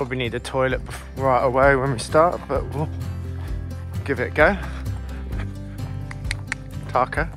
Probably need a toilet right away when we start, but we'll give it a go. Taco.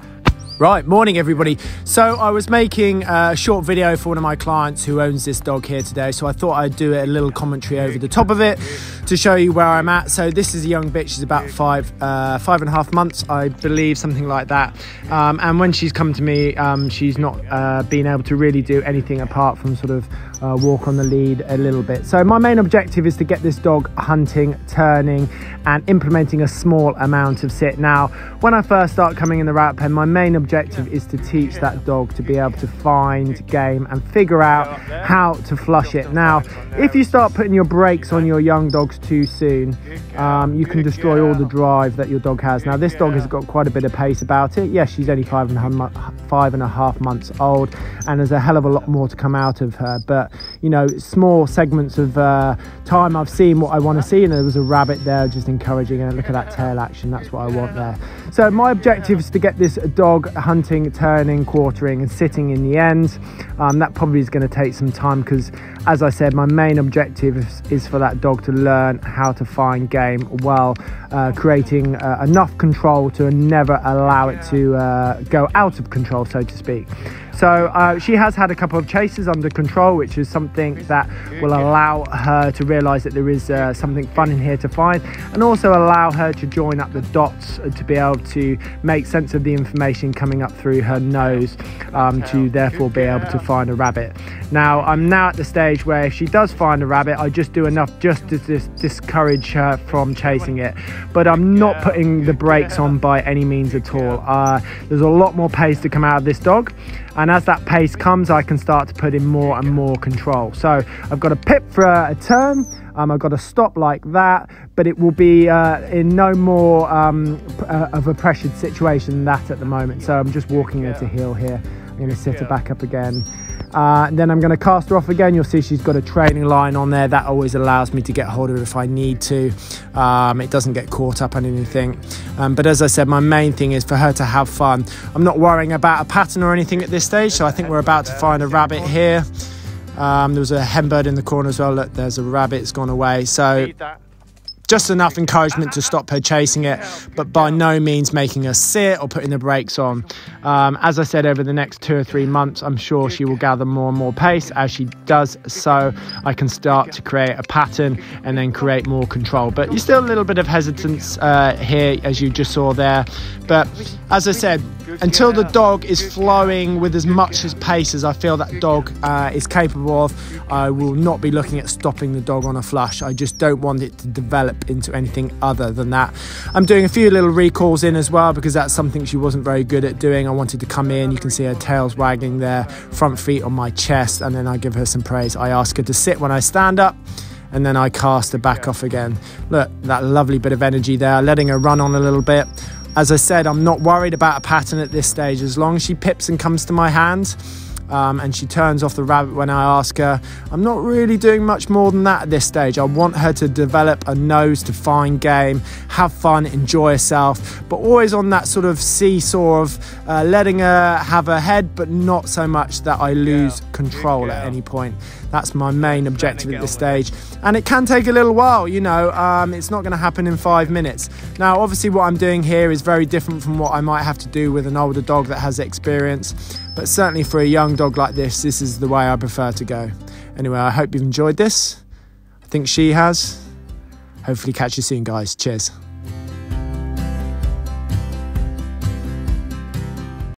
Right, morning everybody. So I was making a short video for one of my clients who owns this dog here today. So I thought I'd do a little commentary over the top of it to show you where I'm at. So this is a young bitch. She's about five, uh, five and a half months, I believe, something like that. Um, and when she's come to me, um, she's not uh, been able to really do anything apart from sort of uh, walk on the lead a little bit. So my main objective is to get this dog hunting, turning, and implementing a small amount of sit. Now, when I first start coming in the rat pen, my main objective is to teach that dog to be able to find game and figure out how to flush it. Now, if you start putting your brakes on your young dogs too soon, um, you can destroy all the drive that your dog has. Now, this dog has got quite a bit of pace about it. Yes, she's only five and a half, five and a half months old, and there's a hell of a lot more to come out of her. But you know, small segments of uh, time I've seen what I want to see, and there was a rabbit there just encouraging, and look at that tail action. That's what I want there. So my objective is to get this dog hunting, turning, quartering, and sitting in the end. Um, that probably is going to take some time because, as I said, my main objective is, is, for that dog to learn how to find game while uh, creating uh, enough control to never allow it to uh, go out of control, so to speak. So uh, she has had a couple of chases under control, which is something that will allow her to realise that there is uh, something fun in here to find, and also allow her to join up the dots to be able to make sense of the information coming up through her nose, um, to therefore be able to find a rabbit. Now I'm now at the stage where if she does find a rabbit, I just do enough just to dis discourage her from chasing it, but I'm not putting the brakes on by any means at all. Uh, there's a lot more pace to come out of this dog and as that pace comes I can start to put in more and more control. So I've got a pip for a turn um, I've got to stop like that but it will be uh, in no more um, uh, of a pressured situation than that at the moment so I'm just walking her to heel here I'm going to sit her back up again uh, then I'm going to cast her off again. You'll see she's got a training line on there. That always allows me to get hold of her if I need to. Um, it doesn't get caught up on anything. Um, but as I said, my main thing is for her to have fun. I'm not worrying about a pattern or anything at this stage. So I think we're about to find a rabbit here. Um, there was a hen bird in the corner as well. Look, there's a rabbit. It's gone away. So just enough encouragement to stop her chasing it, but by no means making her sit or putting the brakes on. Um, as I said, over the next two or three months, I'm sure she will gather more and more pace. As she does so, I can start to create a pattern and then create more control. But you're still a little bit of hesitance uh, here, as you just saw there. But as I said, until the dog is flowing with as much as pace as I feel that dog uh, is capable of, I will not be looking at stopping the dog on a flush. I just don't want it to develop into anything other than that. I'm doing a few little recalls in as well because that's something she wasn't very good at doing. I wanted to come in, you can see her tail's wagging there, front feet on my chest, and then I give her some praise. I ask her to sit when I stand up and then I cast her back off again. Look, that lovely bit of energy there, letting her run on a little bit. As I said, I'm not worried about a pattern at this stage. As long as she pips and comes to my hands, um, and she turns off the rabbit when I ask her. I'm not really doing much more than that at this stage. I want her to develop a nose to find game, have fun, enjoy herself, but always on that sort of seesaw of uh, letting her have her head, but not so much that I lose control at any point. That's my main objective at this stage. And it can take a little while, you know, um, it's not going to happen in five minutes. Now, obviously, what I'm doing here is very different from what I might have to do with an older dog that has experience. But certainly for a young dog like this, this is the way I prefer to go. Anyway, I hope you've enjoyed this. I think she has. Hopefully, catch you soon, guys. Cheers.